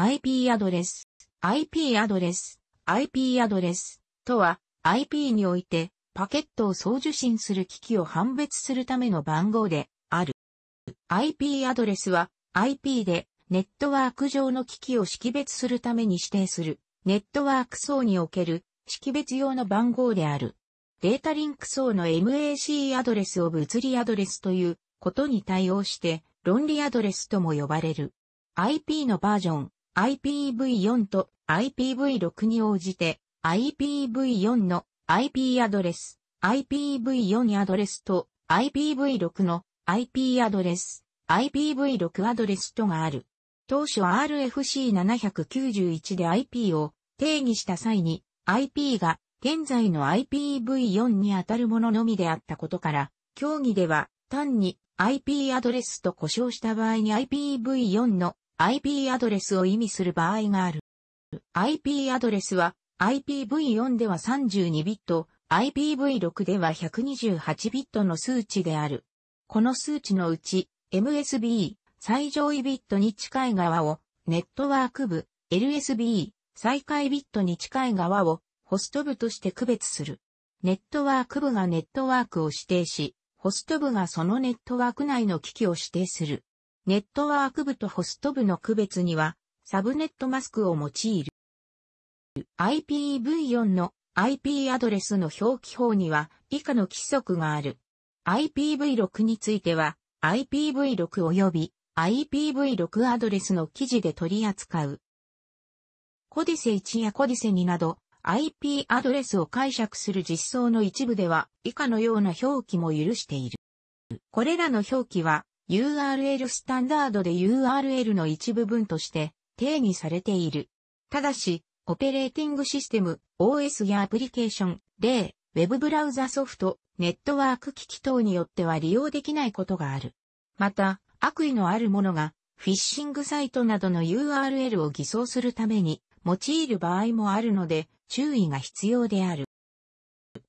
IP アドレス、IP アドレス、IP アドレスとは IP においてパケットを送受信する機器を判別するための番号である。IP アドレスは IP でネットワーク上の機器を識別するために指定するネットワーク層における識別用の番号である。データリンク層の MAC アドレスを物理アドレスということに対応して論理アドレスとも呼ばれる。IP のバージョン IPv4 と IPv6 に応じて IPv4 の IP アドレス IPv4 アドレスと IPv6 の IP アドレス IPv6 アドレスとがある。当初 RFC791 で IP を定義した際に IP が現在の IPv4 にあたるもののみであったことから、競技では単に IP アドレスと呼称した場合に IPv4 の IP アドレスを意味する場合がある。IP アドレスは IPv4 では32ビット、IPv6 では128ビットの数値である。この数値のうち MSB 最上位ビットに近い側をネットワーク部、LSB 最下位ビットに近い側をホスト部として区別する。ネットワーク部がネットワークを指定し、ホスト部がそのネットワーク内の機器を指定する。ネットワーク部とホスト部の区別には、サブネットマスクを用いる。IPv4 の IP アドレスの表記法には以下の規則がある。IPv6 については IPv6 及び IPv6 アドレスの記事で取り扱う。コディセ1やコディセ2など IP アドレスを解釈する実装の一部では以下のような表記も許している。これらの表記は URL スタンダードで URL の一部分として定義されている。ただし、オペレーティングシステム、OS やアプリケーション、例、ウェブブラウザソフト、ネットワーク機器等によっては利用できないことがある。また、悪意のある者が、フィッシングサイトなどの URL を偽装するために用いる場合もあるので、注意が必要である。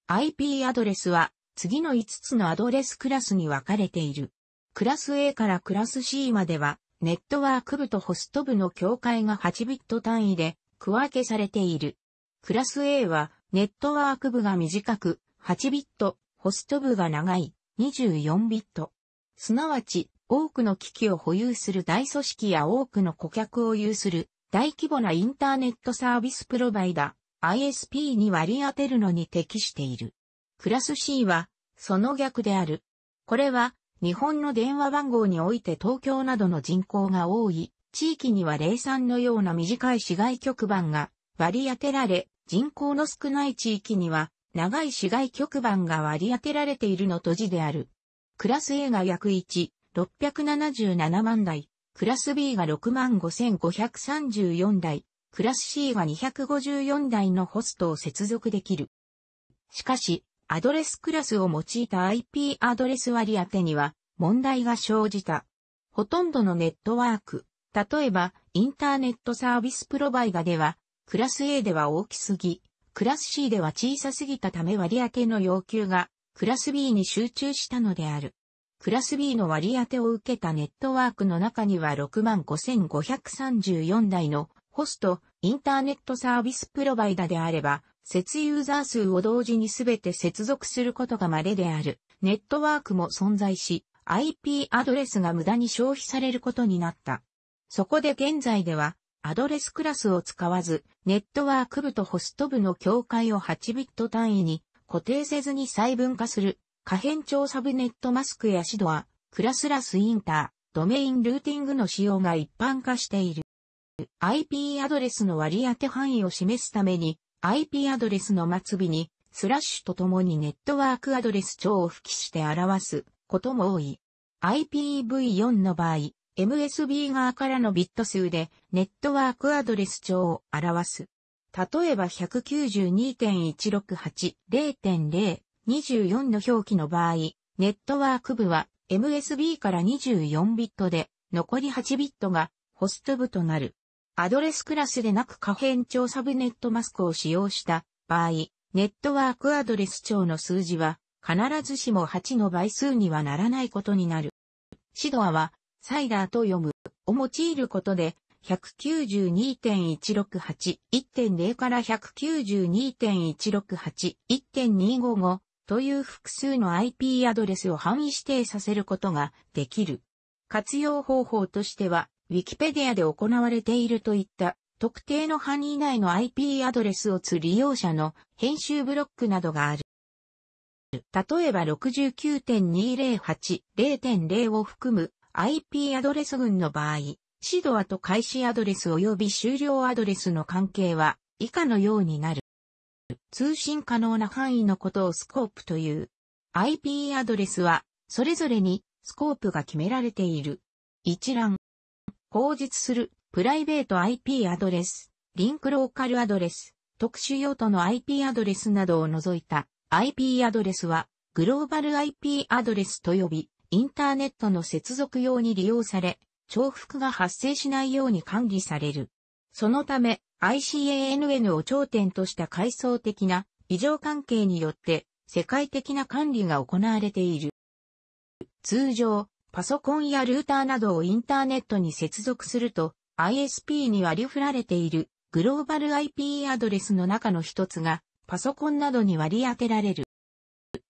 IP アドレスは次の5つのアドレスクラスに分かれている。クラス A からクラス C までは、ネットワーク部とホスト部の境界が8ビット単位で区分けされている。クラス A はネットワーク部が短く8ビット、ホスト部が長い24ビット。すなわち、多くの機器を保有する大組織や多くの顧客を有する大規模なインターネットサービスプロバイダ、ISP に割り当てるのに適している。クラス C は、その逆である。これは、日本の電話番号において東京などの人口が多い、地域には03のような短い市街局番が割り当てられ、人口の少ない地域には長い市街局番が割り当てられているのとじである。クラス A が約1、677万台、クラス B が65,534台、クラス C が254台のホストを接続できる。しかし、アドレスクラスを用いた IP アドレス割り当てには問題が生じた。ほとんどのネットワーク、例えばインターネットサービスプロバイダでは、クラス A では大きすぎ、クラス C では小さすぎたため割り当ての要求がクラス B に集中したのである。クラス B の割り当てを受けたネットワークの中には65,534台のホスト、インターネットサービスプロバイダであれば、接ユーザー数を同時にすべて接続することが稀である。ネットワークも存在し、IP アドレスが無駄に消費されることになった。そこで現在では、アドレスクラスを使わず、ネットワーク部とホスト部の境界を8ビット単位に固定せずに細分化する可変調サブネットマスクやシドア、クラスラスインター、ドメインルーティングの使用が一般化している。IP アドレスの割り当て範囲を示すために、IP アドレスの末尾に、スラッシュとともにネットワークアドレス帳を付記して表すことも多い。IPv4 の場合、MSB 側からのビット数でネットワークアドレス帳を表す。例えば192.168.0.0 24の表記の場合、ネットワーク部は MSB から24ビットで、残り8ビットがホスト部となる。アドレスクラスでなく可変調サブネットマスクを使用した場合、ネットワークアドレス帳の数字は必ずしも8の倍数にはならないことになる。シドアはサイダーと読むを用いることで192.168、1.0から192.168、1.255という複数の IP アドレスを範囲指定させることができる。活用方法としては、Wikipedia で行われているといった特定の範囲内の IP アドレスをつ利用者の編集ブロックなどがある。例えば69.208、0.0を含む IP アドレス群の場合、シドアと開始アドレス及び終了アドレスの関係は以下のようになる。通信可能な範囲のことをスコープという。IP アドレスはそれぞれにスコープが決められている。一覧。口実するプライベート IP アドレス、リンクローカルアドレス、特殊用途の IP アドレスなどを除いた IP アドレスはグローバル IP アドレスと呼び、インターネットの接続用に利用され、重複が発生しないように管理される。そのため、ICANN を頂点とした階層的な異常関係によって世界的な管理が行われている。通常、パソコンやルーターなどをインターネットに接続すると ISP に割り振られているグローバル IP アドレスの中の一つがパソコンなどに割り当てられる。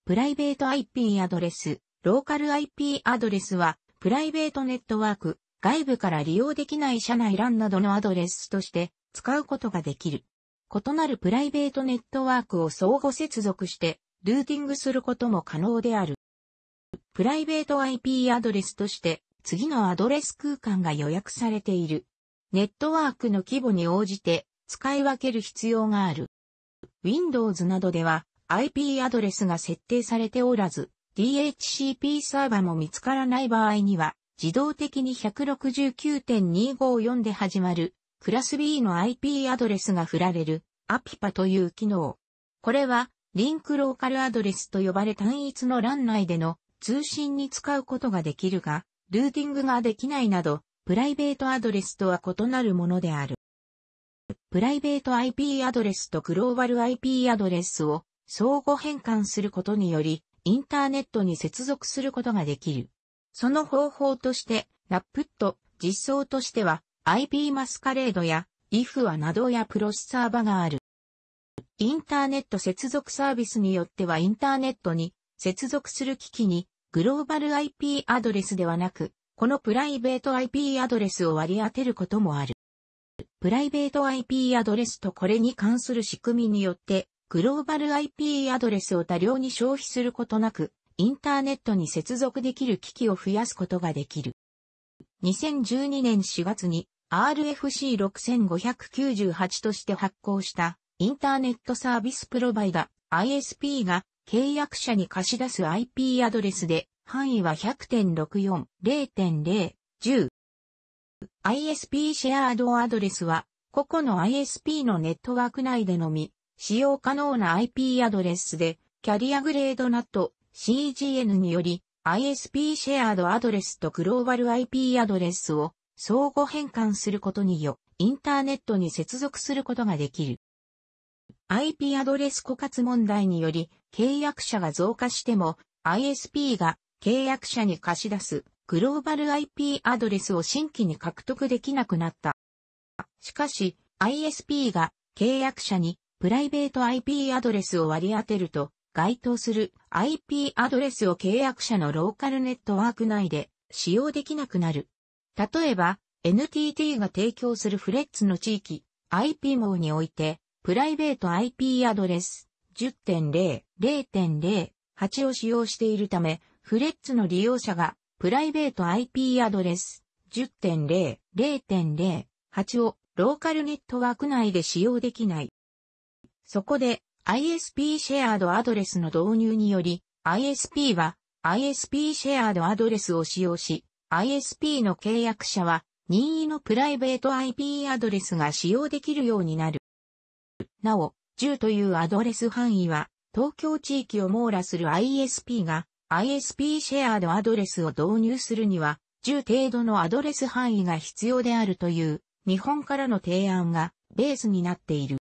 プライベート IP アドレス、ローカル IP アドレスは、プライベートネットワーク、外部から利用できない社内 LAN などのアドレスとして使うことができる。異なるプライベートネットワークを相互接続して、ルーティングすることも可能である。プライベート IP アドレスとして、次のアドレス空間が予約されている。ネットワークの規模に応じて使い分ける必要がある。Windows などでは IP アドレスが設定されておらず、DHCP サーバも見つからない場合には、自動的に169.254で始まるクラス B の IP アドレスが振られる APIPA という機能。これはリンクローカルアドレスと呼ばれ単一の LAN 内での通信に使うことができるが、ルーティングができないなど、プライベートアドレスとは異なるものである。プライベート IP アドレスとグローバル IP アドレスを相互変換することにより、インターネットに接続することができる。その方法として、ラップット、実装としては、IP マスカレードや、IFA などやプロセサーバがある。インターネット接続サービスによってはインターネットに接続する機器にグローバル IP アドレスではなく、このプライベート IP アドレスを割り当てることもある。プライベート IP アドレスとこれに関する仕組みによって、グローバル IP アドレスを多量に消費することなく、インターネットに接続できる機器を増やすことができる。2012年4月に RFC6598 として発行したインターネットサービスプロバイダ ISP が契約者に貸し出す IP アドレスで範囲は100.64、0.0、10、ISP シェアードアドレスは、個々の ISP のネットワーク内でのみ、使用可能な IP アドレスで、キャリアグレードナット CGN により、ISP シェアードアドレスとグローバル IP アドレスを相互変換することによ、インターネットに接続することができる。IP アドレス枯渇問題により、契約者が増加しても、ISP が契約者に貸し出すグローバル IP アドレスを新規に獲得できなくなった。しかし、ISP が契約者にプライベート IP アドレスを割り当てると、該当する IP アドレスを契約者のローカルネットワーク内で使用できなくなる。例えば、NTT が提供するフレッツの地域 IP 網において、プライベート IP アドレス10.0、0.08を使用しているため、フレッツの利用者がプライベート IP アドレス10.0、0.08をローカルネットワーク内で使用できない。そこで ISP シェアードアドレスの導入により ISP は ISP シェアードアドレスを使用し ISP の契約者は任意のプライベート IP アドレスが使用できるようになる。なお、10というアドレス範囲は東京地域を網羅する ISP が ISP シェアードアドレスを導入するには、10程度のアドレス範囲が必要であるという日本からの提案がベースになっている。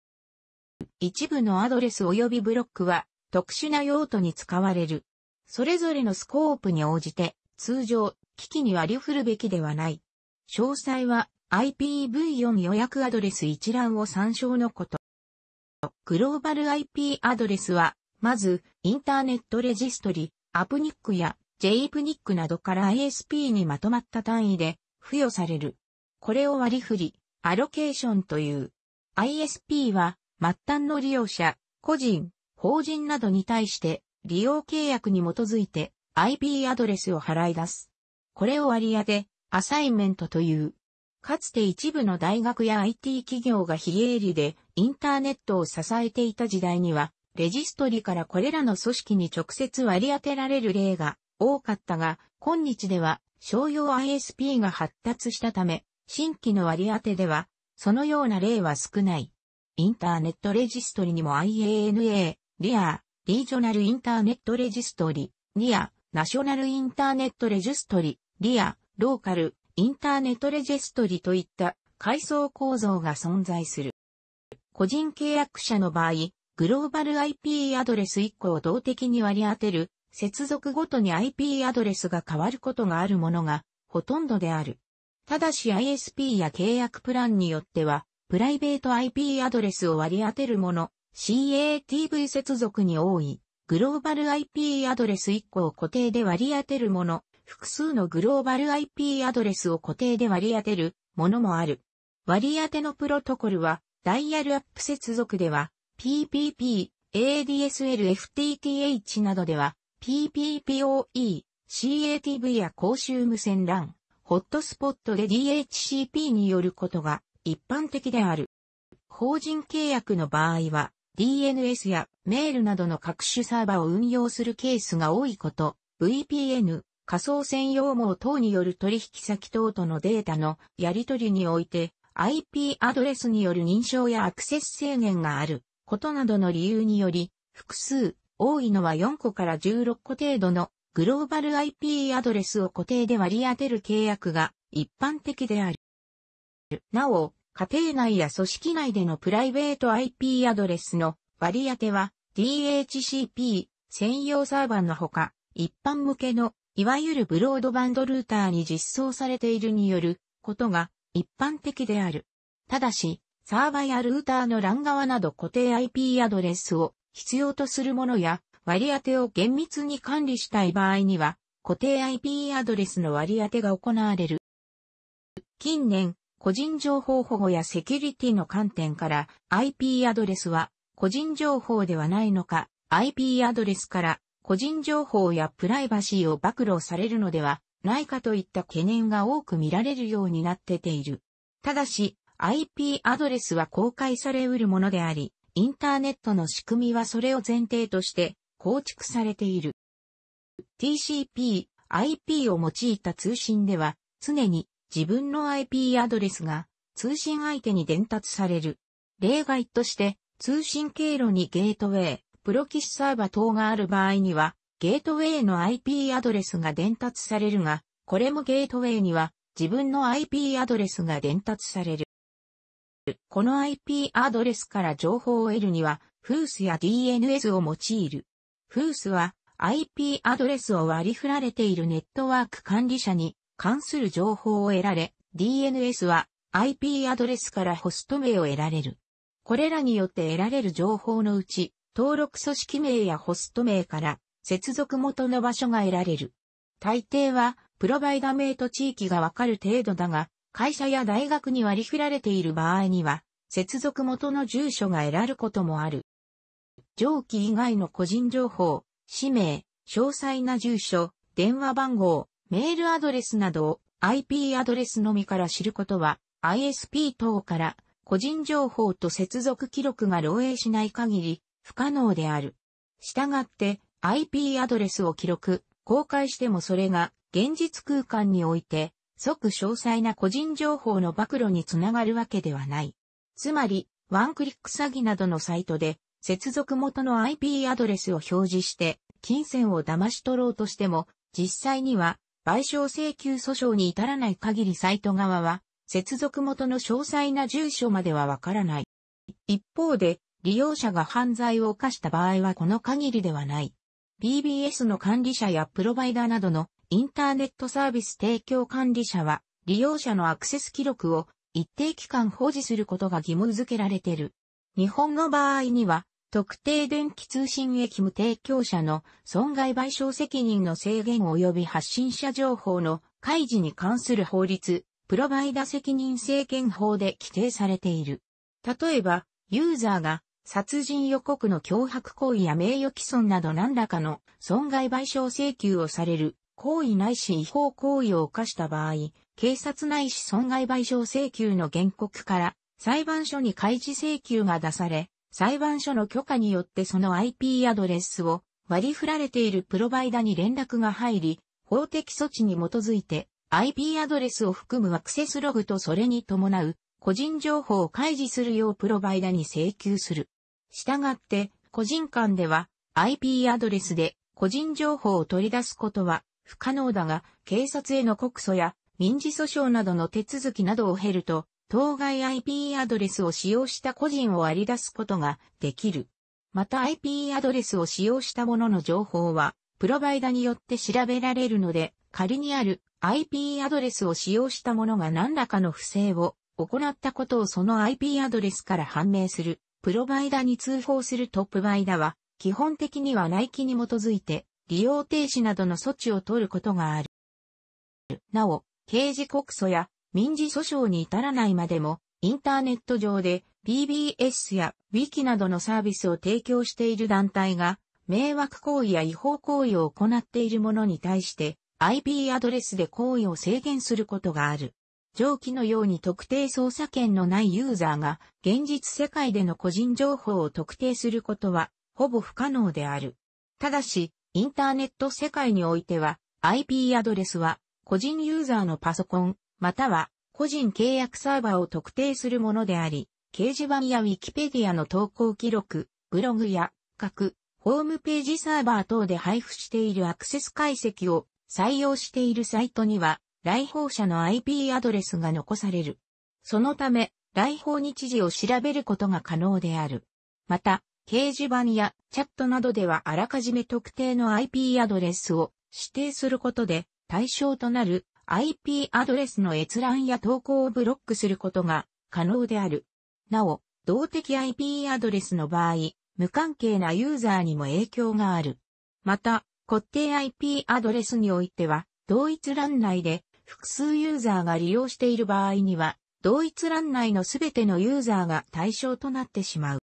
一部のアドレス及びブロックは特殊な用途に使われる。それぞれのスコープに応じて通常機器に割り振るべきではない。詳細は IPv4 予約アドレス一覧を参照のこと。グローバル IP アドレスは、まず、インターネットレジストリ、アプニックや JPNIC などから ISP にまとまった単位で付与される。これを割り振り、アロケーションという。ISP は、末端の利用者、個人、法人などに対して利用契約に基づいて IP アドレスを払い出す。これを割り当て、アサイメントという。かつて一部の大学や IT 企業が非営利でインターネットを支えていた時代には、レジストリからこれらの組織に直接割り当てられる例が多かったが、今日では商用 ISP が発達したため、新規の割り当てでは、そのような例は少ない。インターネットレジストリにも IANA、リア、リージョナルインターネットレジストリ、ニア、ナショナルインターネットレジストリ、リア、ローカル、インターネットレジストリといった階層構造が存在する。個人契約者の場合、グローバル IP アドレス1個を動的に割り当てる、接続ごとに IP アドレスが変わることがあるものがほとんどである。ただし ISP や契約プランによっては、プライベート IP アドレスを割り当てるもの、CATV 接続に多い、グローバル IP アドレス1個を固定で割り当てるもの、複数のグローバル IP アドレスを固定で割り当てるものもある。割り当てのプロトコルは、ダイヤルアップ接続では、PPP、ADSL、FTTH などでは、PPPoE、CATV や公衆無線 LAN、ホットスポットで DHCP によることが一般的である。法人契約の場合は、DNS やメールなどの各種サーバを運用するケースが多いこと、VPN、仮想専用網等による取引先等とのデータのやり取りにおいて、IP アドレスによる認証やアクセス制限があることなどの理由により、複数、多いのは4個から16個程度のグローバル IP アドレスを固定で割り当てる契約が一般的である。なお、家庭内や組織内でのプライベート IP アドレスの割り当ては DHCP 専用サーバーのほか、一般向けのいわゆるブロードバンドルーターに実装されているによることが一般的である。ただし、サーバーやルーターの欄側など固定 IP アドレスを必要とするものや割り当てを厳密に管理したい場合には固定 IP アドレスの割り当てが行われる。近年、個人情報保護やセキュリティの観点から IP アドレスは個人情報ではないのか、IP アドレスから個人情報やプライバシーを暴露されるのではないかといった懸念が多く見られるようになってている。ただし、IP アドレスは公開されうるものであり、インターネットの仕組みはそれを前提として構築されている。TCP、IP を用いた通信では常に自分の IP アドレスが通信相手に伝達される。例外として通信経路にゲートウェイ、プロキシサーバ等がある場合にはゲートウェイの IP アドレスが伝達されるが、これもゲートウェイには自分の IP アドレスが伝達される。この IP アドレスから情報を得るには、フースや DNS を用いる。フースは IP アドレスを割り振られているネットワーク管理者に関する情報を得られ、DNS は IP アドレスからホスト名を得られる。これらによって得られる情報のうち、登録組織名やホスト名から接続元の場所が得られる。大抵は、プロバイダ名と地域がわかる程度だが、会社や大学に割り振られている場合には、接続元の住所が得られることもある。上記以外の個人情報、氏名、詳細な住所、電話番号、メールアドレスなどを IP アドレスのみから知ることは ISP 等から個人情報と接続記録が漏洩しない限り不可能である。したがって IP アドレスを記録、公開してもそれが現実空間において即詳細な個人情報の暴露につながるわけではない。つまり、ワンクリック詐欺などのサイトで接続元の IP アドレスを表示して金銭を騙し取ろうとしても実際には賠償請求訴訟に至らない限りサイト側は、接続元の詳細な住所まではわからない。一方で、利用者が犯罪を犯した場合はこの限りではない。BBS の管理者やプロバイダーなどのインターネットサービス提供管理者は、利用者のアクセス記録を一定期間保持することが義務付けられている。日本の場合には、特定電気通信駅務提供者の損害賠償責任の制限及び発信者情報の開示に関する法律、プロバイダ責任制限法で規定されている。例えば、ユーザーが殺人予告の脅迫行為や名誉毀損など何らかの損害賠償請求をされる行為ないし違法行為を犯した場合、警察ないし損害賠償請求の原告から裁判所に開示請求が出され、裁判所の許可によってその IP アドレスを割り振られているプロバイダに連絡が入り、法的措置に基づいて IP アドレスを含むアクセスログとそれに伴う個人情報を開示するようプロバイダに請求する。したがって、個人間では IP アドレスで個人情報を取り出すことは不可能だが、警察への告訴や民事訴訟などの手続きなどを経ると、当該 IP アドレスを使用した個人を割り出すことができる。また IP アドレスを使用したものの情報は、プロバイダによって調べられるので、仮にある IP アドレスを使用したものが何らかの不正を行ったことをその IP アドレスから判明する、プロバイダに通報するトップバイダは、基本的には内規に基づいて、利用停止などの措置を取ることがある。なお、刑事告訴や民事訴訟に至らないまでも、インターネット上で BBS や Wiki などのサービスを提供している団体が、迷惑行為や違法行為を行っている者に対して、IP アドレスで行為を制限することがある。上記のように特定操作権のないユーザーが現実世界での個人情報を特定することはほぼ不可能である。ただし、インターネット世界においては IP アドレスは個人ユーザーのパソコン、または個人契約サーバーを特定するものであり、掲示板やウィキペディアの投稿記録、ブログや各ホームページサーバー等で配布しているアクセス解析を採用しているサイトには、来訪者の IP アドレスが残される。そのため、来訪日時を調べることが可能である。また、掲示板やチャットなどではあらかじめ特定の IP アドレスを指定することで対象となる IP アドレスの閲覧や投稿をブロックすることが可能である。なお、動的 IP アドレスの場合、無関係なユーザーにも影響がある。また、固定 IP アドレスにおいては、同一欄内で複数ユーザーが利用している場合には、同一欄内のすべてのユーザーが対象となってしまう。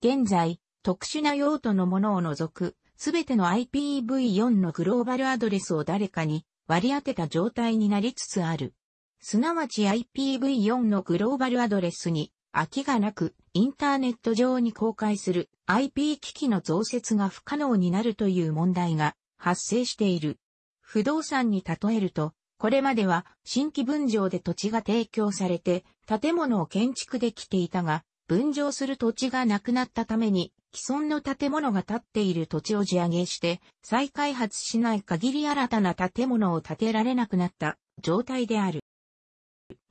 現在、特殊な用途のものを除く、すべての IPv4 のグローバルアドレスを誰かに割り当てた状態になりつつある。すなわち IPv4 のグローバルアドレスに空きがなく、インターネット上に公開する IP 機器の増設が不可能になるという問題が発生している。不動産に例えると、これまでは新規分譲で土地が提供されて建物を建築できていたが、分譲する土地がなくなったために既存の建物が建っている土地を地上げして再開発しない限り新たな建物を建てられなくなった状態である。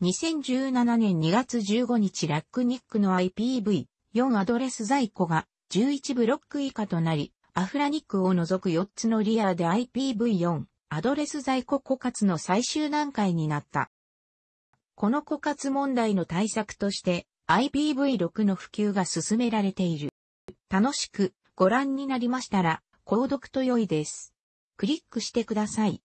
2017年2月15日ラックニックの IPv4 アドレス在庫が11ブロック以下となり、アフラニックを除く4つのリアで IPv4 アドレス在庫枯渇の最終段階になった。この枯渇問題の対策として IPv6 の普及が進められている。楽しくご覧になりましたら、購読と良いです。クリックしてください。